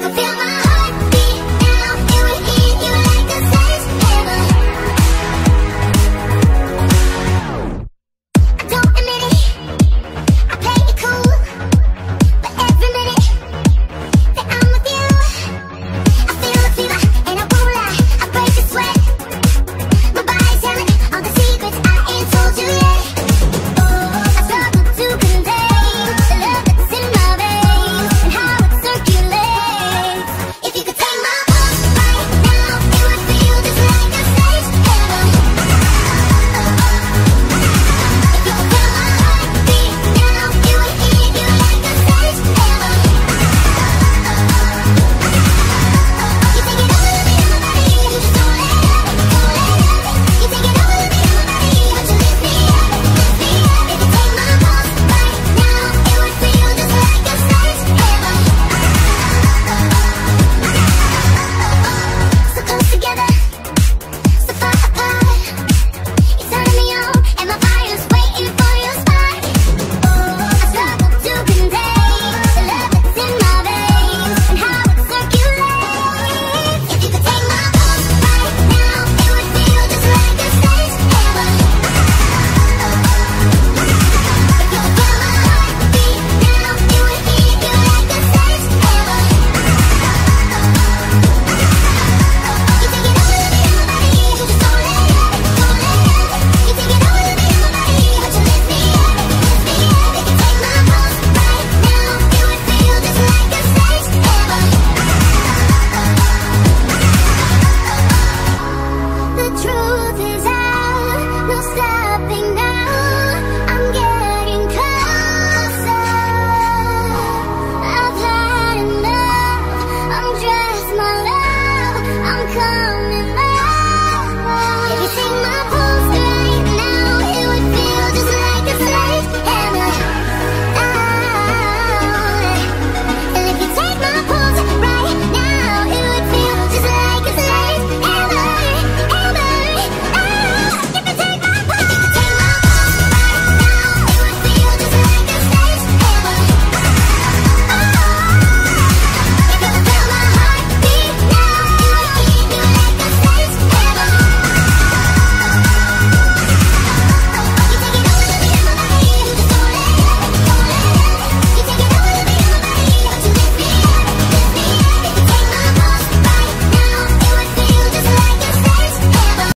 you can feel my